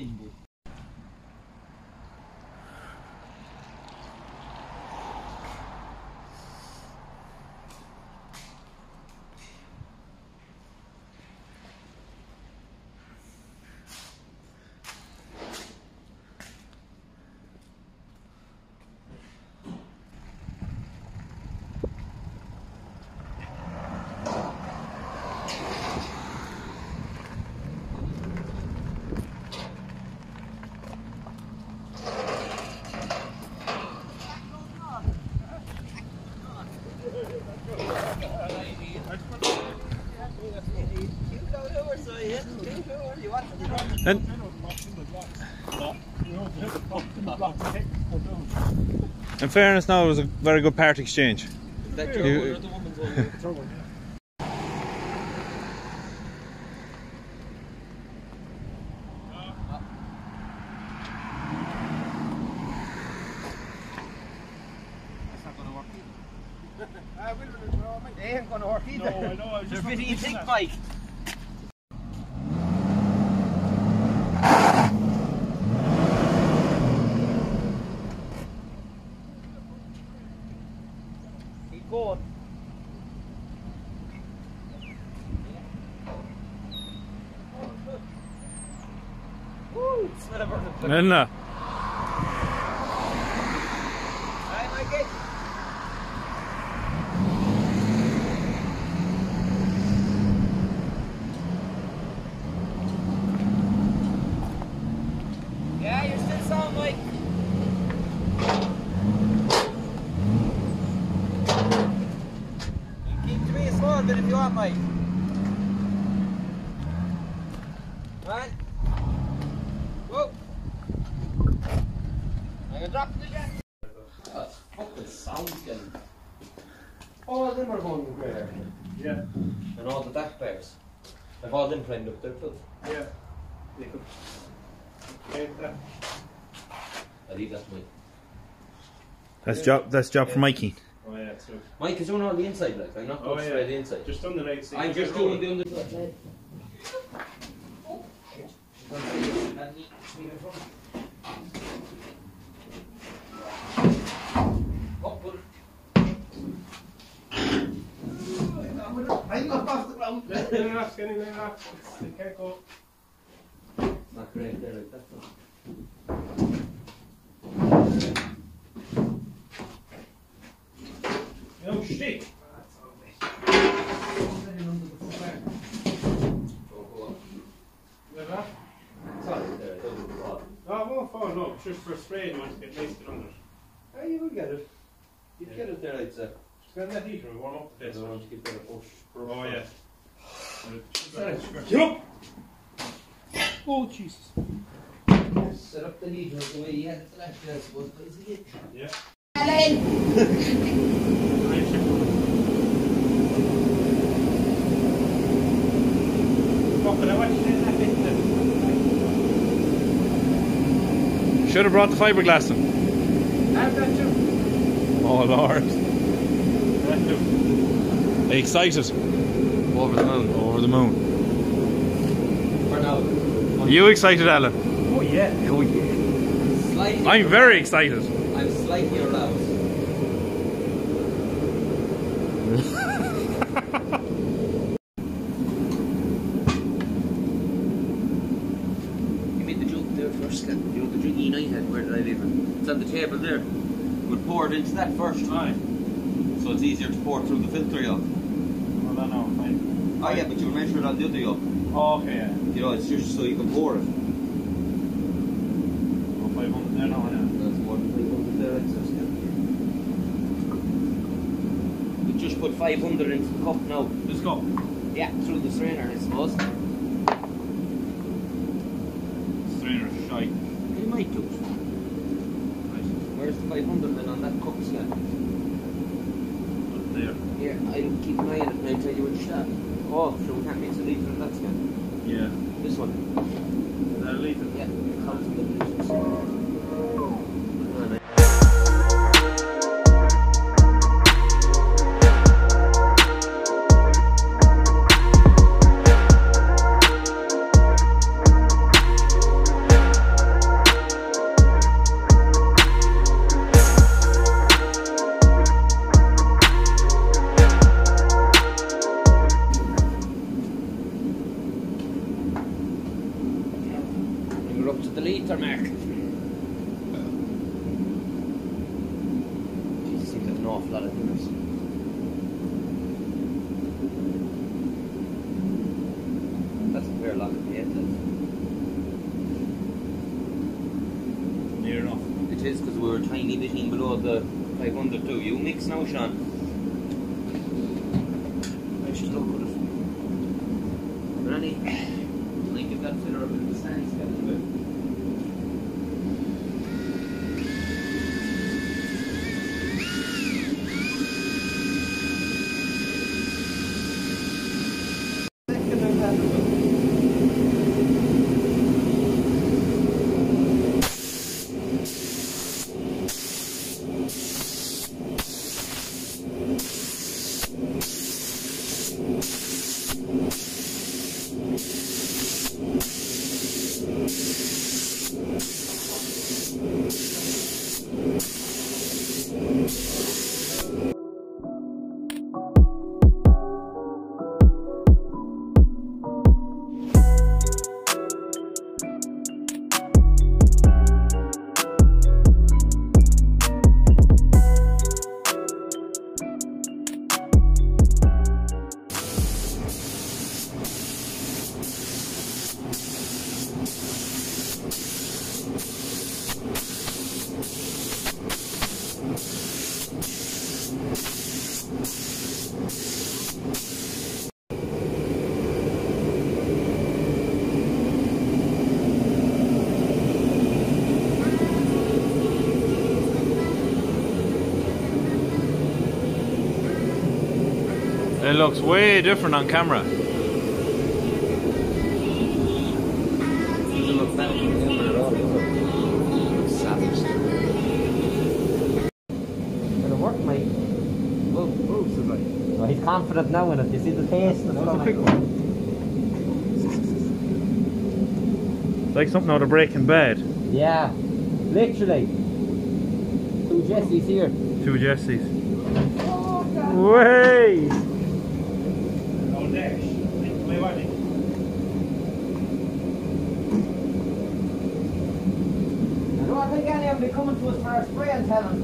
in, but And in fairness, now it was a very good part exchange. that You- your the woman's one. Ah, they ain't gonna work either. No, I know. I was They're just pretty thinking thick, that. Mike. Keep going. Mikey. Yeah, you're still sound, Mike. You keep to me a small bit if you want, Mike. Right? Whoa. I'm gonna drop the jack. That's fucking sound getting. All of them are going to grey Yeah, And all the back bears. I've all them primed up there too. yeah. They could paint that. I leave that to Mike. that's job. That's job for Mikey. Oh yeah, so Mike is doing all the inside, like I'm not Oh, going yeah. straight inside. just underneath. so you I'm just get doing the under. I'm up off the ground. Let them off, get there off. They can't go. Not great there like that. though. No shit. Don't go up. Like that? Sorry, there, it doesn't fall. No, it won't fall. No, it's just for spraying. You want to get wasted under it. Oh, you will get it. You get it there, I'd say. Just get that heater and warm up the There's place. the one to give it a push. Oh yeah. Sorry. Oh Jesus. Set up the heater the way you had it last year, I suppose. But is it? Yeah. Fuck, but I watched it in that bit then. Should have brought the fiberglass in. I've that too. Oh Lord. That too. Excited. Over the moon. Over the moon. Are you excited, Alan? Oh yeah. Oh yeah. Slightly. I'm very excited. I'm slightly aroused. Give me the joke there first, then. You know the drink E9 had, where did I leave it? It's on the table there. We'll pour it into that first. It's easier to pour through the filter yoke. Hold on now. Fine. Oh yeah, but you'll measure it on the other yoke. Oh, okay, yeah. You know, it's just so you can pour it. Oh, 500 there now, yeah. That's more than 500 there, I'd. We just put 500 into the cup now. Let's go. Yeah, through the strainer, I suppose. Strainer shy. You might do it. Where's the 500 then on that cup stand? There. Here, I'll keep an eye on it and I'll tell you which stand. Oh, so we can't mix a litre in that stand. Yeah. This one. Uh, That'll leave it. Yeah, awful lot of difference. That's a fair lot of the end. Near enough. It is because we were a tiny bit in below the 500 too. You mix now, Sean. I should look at it. But any, I think that filler up in the stands a little It looks way different on camera. Doesn't look bad on camera at all, does it? Looks savage. It'll work, mate. Oh, Bruce is. Well, he's confident now in it. You see the taste and the It's like something out of Breaking Bad. Yeah, literally. Two Jessies here. Two Jessies. Way! No dash. May? I don't think any of them coming to us for a spray and tell us,